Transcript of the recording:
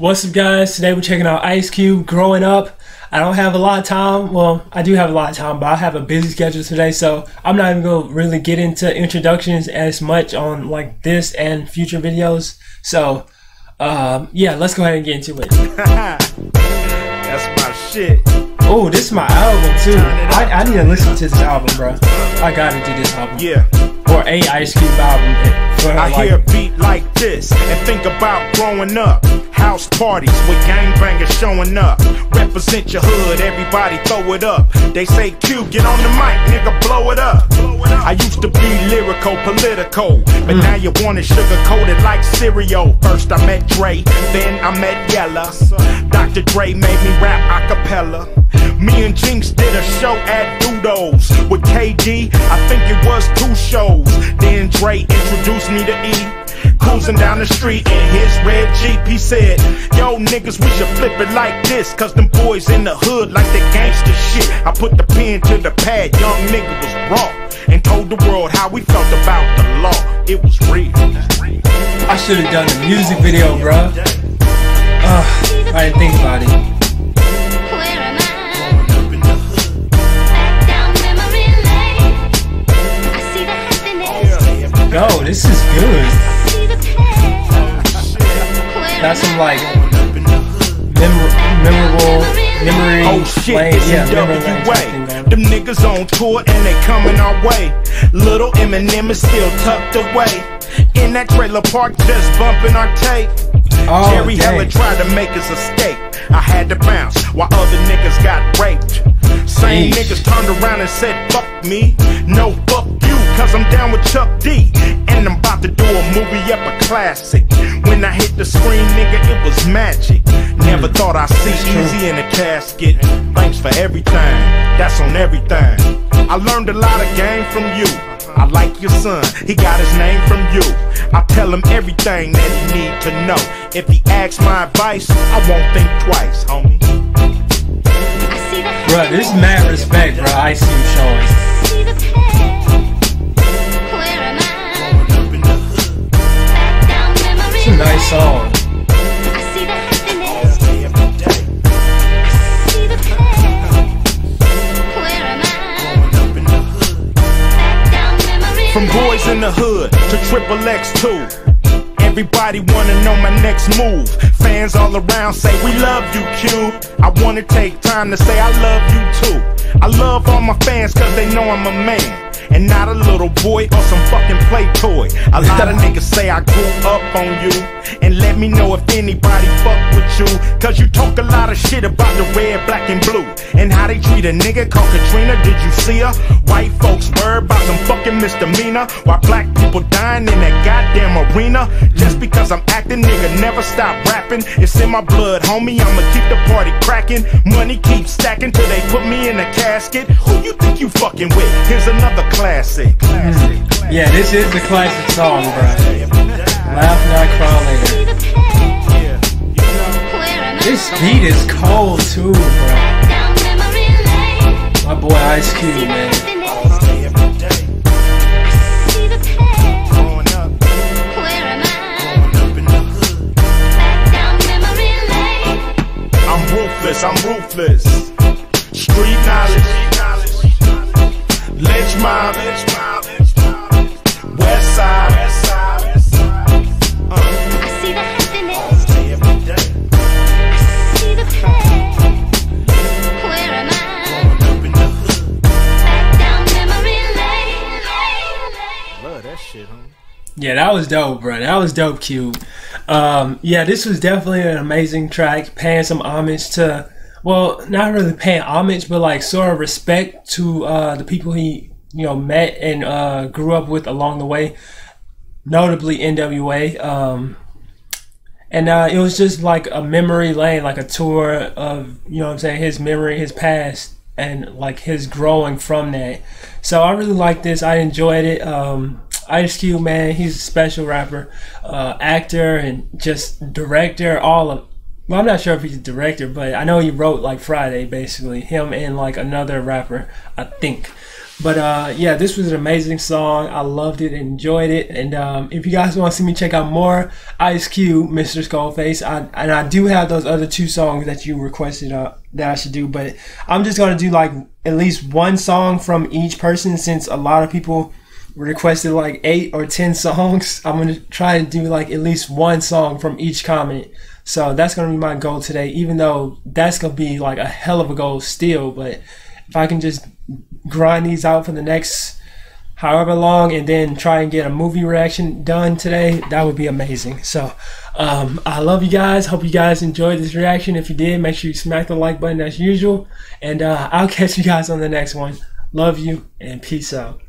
What's up, guys? Today we're checking out Ice Cube growing up. I don't have a lot of time. Well, I do have a lot of time, but I have a busy schedule today, so I'm not even gonna really get into introductions as much on like this and future videos. So, um, yeah, let's go ahead and get into it. That's my shit. Oh, this is my album too. I, I need to listen to this album, bro. I gotta do this album. Yeah. Or a Ice Cube album. I hear a beat like this and think about growing up. House parties with gangbangers showing up. Represent your hood, everybody throw it up. They say Q, get on the mic, nigga, blow it up. I used to be lyrical, political, but mm. now you want it sugar coated like cereal. First I met Dre, then I met Yella. Dr. Dre made me rap a cappella. Me and Jinx did a show at Dudos with KDAY. I think it was two shows. Then Dre introduced me to E. Cruising down the street in his red Jeep, he said, Yo, niggas, we should flip it like this. Cause them boys in the hood like the gangster shit. I put the pen to the pad, young nigga was raw. And told the world how we felt about the law. It was real. I should have done a music video, bro. Ugh, I didn't think about it. Good. See the pain. Where Got some like I? memor- memorable memory Oh shit, lane. it's Yeah, memory lane type thing NWA. going. Them niggas on tour and they coming our way. Little Eminem is still tucked away. In that trailer park, just bumping our tape. Oh, Jerry dang. Heller tried to make us escape. I had to bounce while other niggas got raped. Same Yeesh. niggas turned around and said, fuck me. No, fuck you, cause I'm down with Chuck D. movie up a classic. When I hit the screen, nigga, it was magic. Never thought I'd see Eazy in a casket. Thanks for everything, that's on everything. I learned a lot of game from you. I like your son, he got his name from you. I tell him everything that he need to know. If he asks my advice, I won't think twice, homie. I see the Bro, this is mad respect, bro. I see you showing. Down memory From Boyz n the Hood to triple X two. Everybody wanna know my next move. Fans all around say we love you, Q. I wanna take time to say I love you too. I love all my fans cause they know I'm a man. And not a little boy or some fucking play toy. A lot of niggas say I grew up on you. And let me know if anybody fuck with you. Cause you talk a lot of shit about the red, black, and blue. And how they treat a nigga called Katrina. Did you see her? White folks worry about some fucking misdemeanor. While black people dying in that goddamn arena. Just because I'm acting, nigga, never stop rapping. It's in my blood, homie. I'ma keep the party cracking. Money keeps stacking till they put me in a casket. Who you think you fucking with? Here's another classic. Classic. Yeah, this is the classic song, bro. Laugh not cry later. See the pain. Where am I? This beat is cold too, bro. Down memory lane. My boy Ice Cube, man. happiness. See the pain. Where am I? Back down memory lane. I'm ruthless, I'm ruthless. Street knowledge. Lynch mob. West side. I see the happiness. See the pain. Where am I? Back down memory lane. Love that shit, homie. Yeah, that was dope, bro. That was dope, Cube. Um, yeah, this was definitely an amazing track, paying some homage to, well, not really paying homage, but like sort of respect to uh, the people he, you know, met and uh, grew up with along the way, notably NWA. Um, and uh, it was just like a memory lane, like a tour of, you know I'm saying, his memory, his past, and like his growing from that. So I really like this. I enjoyed it. Um, Ice Cube, man, he's a special rapper, uh, actor, and just director. All of well, I'm not sure if he's a director, but I know he wrote like Friday, basically him and like another rapper, I think. But uh, yeah, this was an amazing song. I loved it, enjoyed it. And um, if you guys want to see me check out more Ice Cube, Mr. Skullface, I, and I do have those other two songs that you requested uh, that I should do. But I'm just gonna do like at least one song from each person since a lot of people requested like eight or ten songs. I'm gonna try to do like at least one song from each comment. So that's gonna be my goal today, even though that's gonna be like a hell of a goal still. But if I can just grind these out for the next however long and then try and get a movie reaction done today, that would be amazing. So um, I love you guys. Hope you guys enjoyed this reaction. If you did, make sure you smack the like button as usual. And uh, I'll catch you guys on the next one. Love you and peace out.